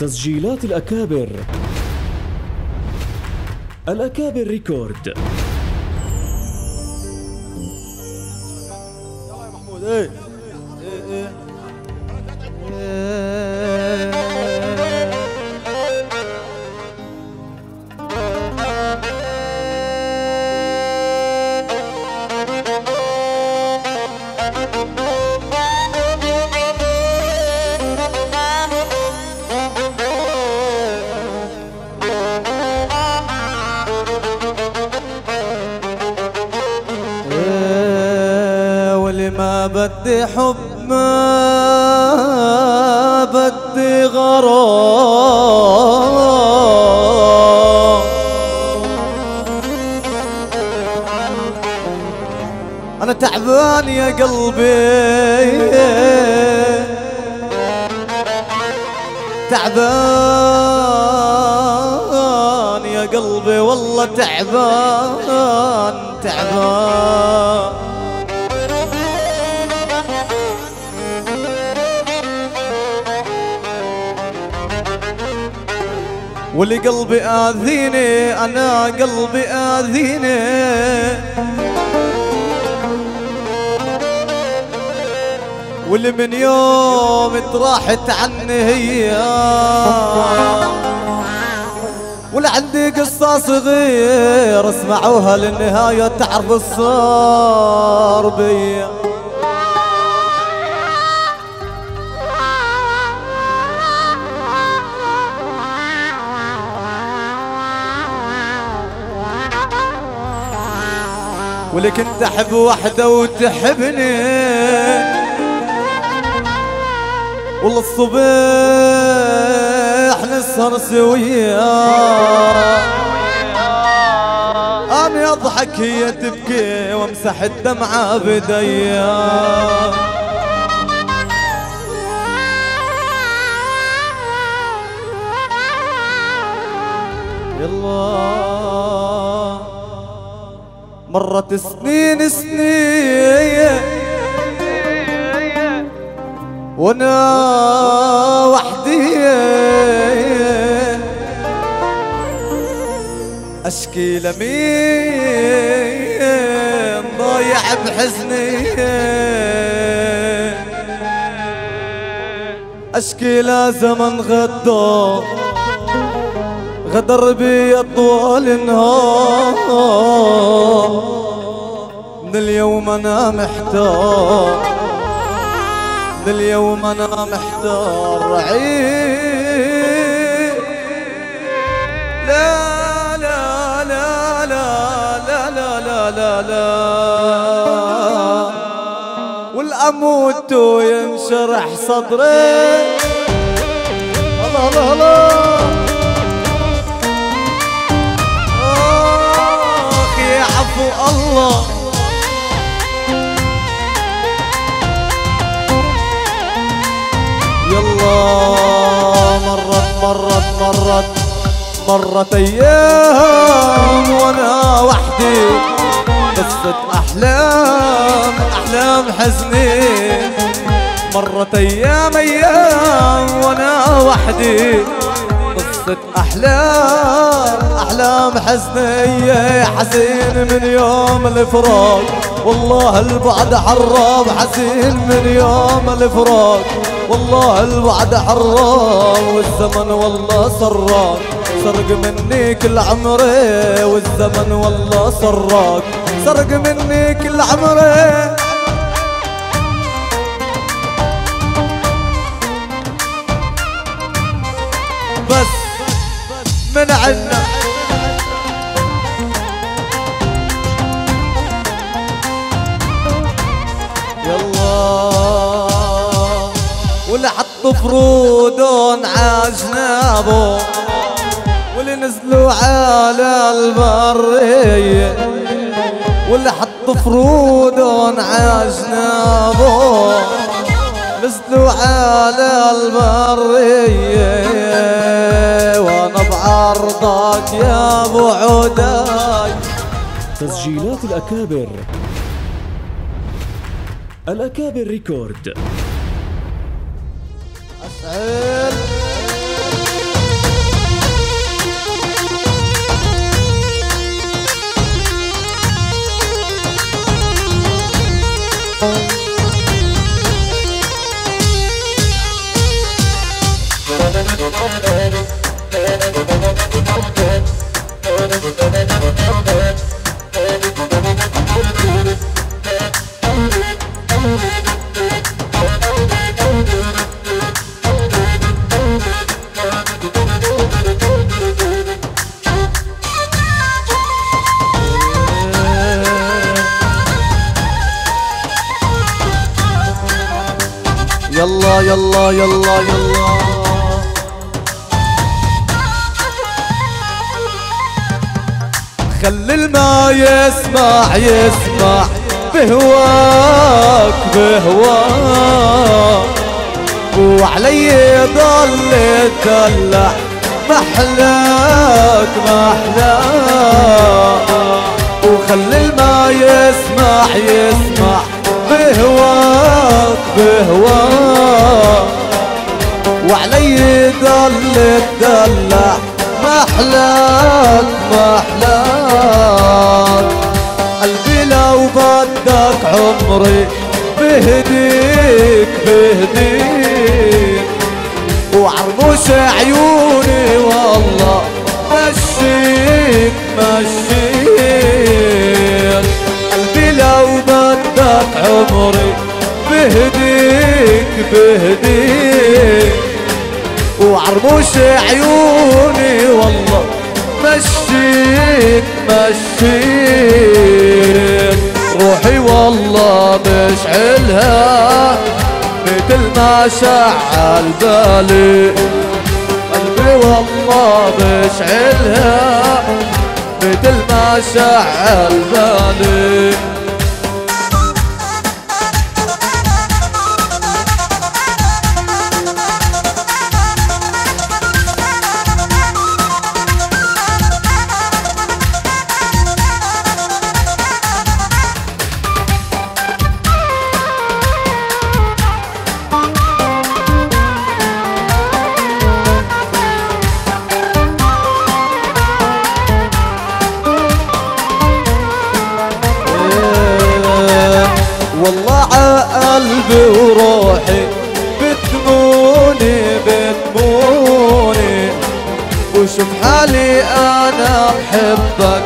تسجيلات الأكابر. الأكابر ريكورد. يلا يا محمود إيه؟ ما بدي حب ما بدي غرام. أنا تعبان يا قلبي. تعبان يا قلبي والله تعبان تعبان. واللي قلبي آذيني أنا قلبي آذيني. واللي من يوم تراحت عني هي. ولا عندي قصة صغير اسمعوها للنهاية تعرف الصار بيا واللي كنت احب وحدة وتحبني. والله الصبح نسهر سويا أنا أضحك هي تبكي وامسح الدمعة بديا يلا. مرت سنين سنين. وأنا وحدي. اشكي لمين ضايع بحزني. اشكي لا زمن غدر بي طول النهار. من اليوم أنا محتار. من اليوم أنا محتار. عيد. لا لا لا لا لا لا لا لا لا. والأموت ينشرح صدري. الله الله الله. آخ يا عفو الله. مرت مرت أيام وأنا وحدي. قصة أحلام أحلام حزني. مرت أيام أيام وأنا وحدي. قصة أحلام أحلام حزني. حزين من يوم الفراق. والله البعد حرام حزين من يوم الفراق. والله الوعد حرام والزمن والله سراق سرق مني كل عمري والزمن والله سراق سرق مني كل عمري. بس من عنا. يلا واللي حط فرودون عجنابه واللي نزلوا على البرية. واللي حط فرودون عجنابه نزلوا على البرية. وأنا بعرضك يا ابو عداي تسجيلات الأكابر. الأكابر ريكورد. السلام Thank you. يلا يلا يلا. خلي الماء يسمع يسمع. بهواك بهواك. وعلي يضل يدلع محلاك محلاك. وخلي الماء يسمع يسمع. بهواك بهواك. وعلي يضل يدلع محلاك محلاك قلبي لو بدك عمري بهديك مشعلها مثل ما شعل بالي. قلبي والله مشعلها مثل ما شعل بالي. حالي أنا بحبك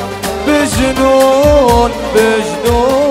بجنون بجنون.